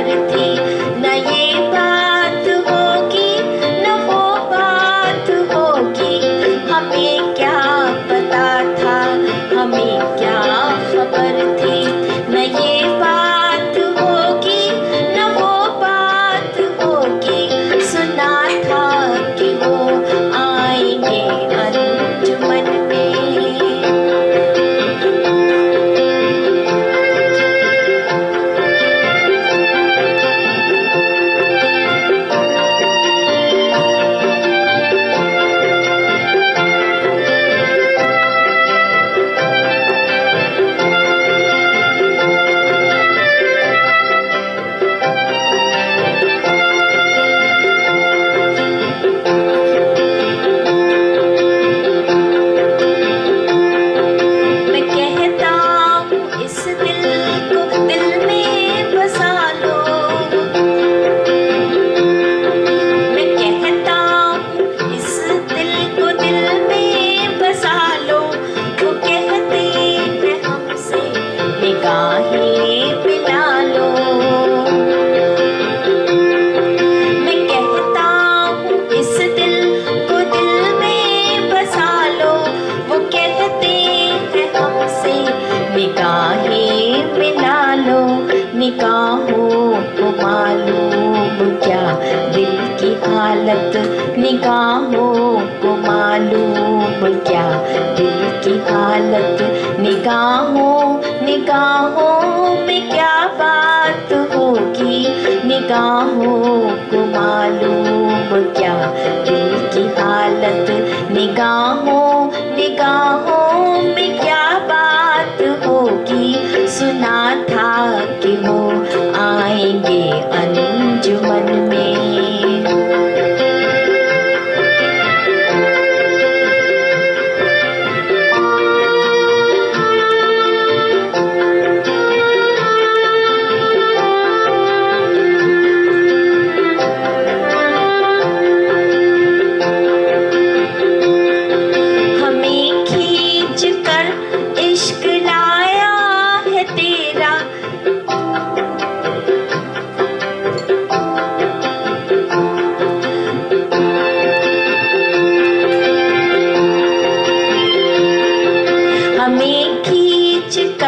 खबर थी को मालूम क्या? दिल की हालत निगाहों को मालूम क्या? दिल की हालत निगाहों निगाहों में क्या बात होगी? निगाहों को मालूम क्या?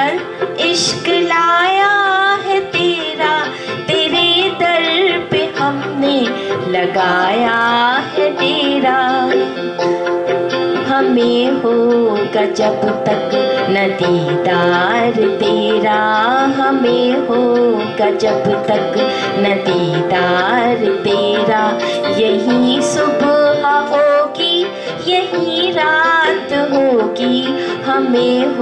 कर इश्क लाया है तेरा, तेरे दर पे हमने लगाया है डेरा। हमें होगा जब तक न दीदार तेरा, हमें होगा जब तक न दीदार तेरा। यही सुबह होगी, यही रात होगी, हमें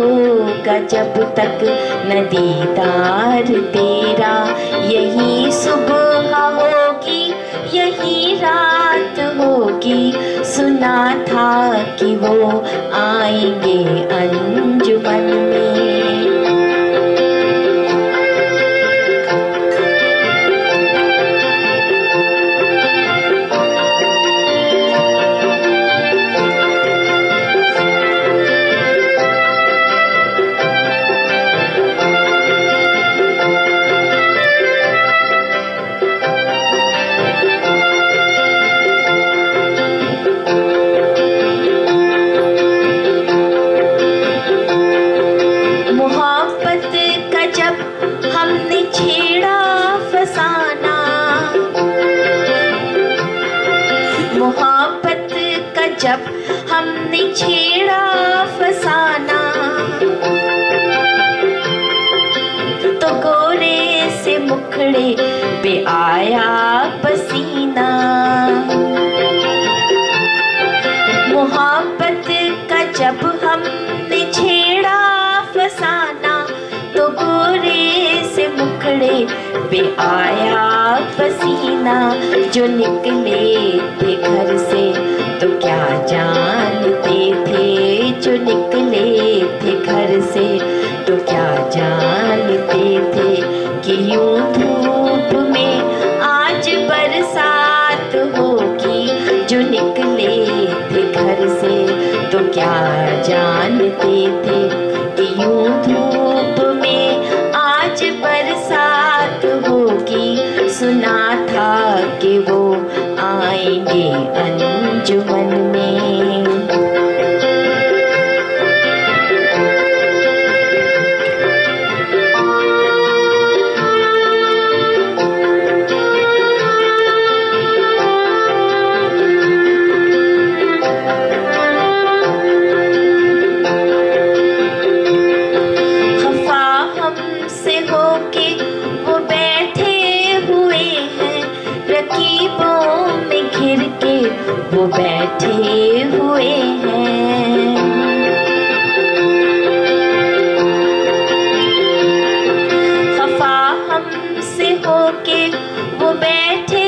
होगा जब तक नदीदार तेरा। यही सुबह होगी, यही रात होगी। सुना था कि वो आएँगे अंजुमन में। जब हमने छेड़ा फसाना तो गोरे से मुखड़े पे आया पसीना। मोहब्बत का जब हमने छेड़ा फसाना तो गोरे से मुखड़े पे आया पसीना जो निकले थे घर से तो क्या जानते थे जो निकले थे घर से? तो क्या जानते हुए हैं। खफा हमसे होके वो बैठे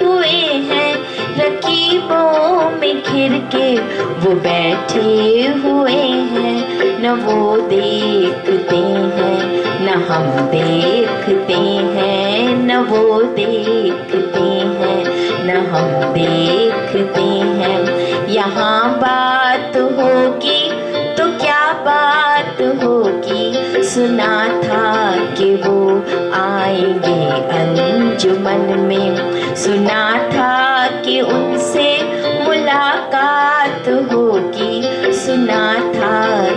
हुए हैं। रकीबों में घिर के वो बैठे हुए हैं। न वो देखते हैं, न हम देखते हैं। न वो देखते हैं, न हम देखते हैं। यहाँ बात होगी तो क्या बात होगी? सुना था कि वो आएँगे अंजुमन में। सुना था कि उनसे मुलाकात होगी। सुना था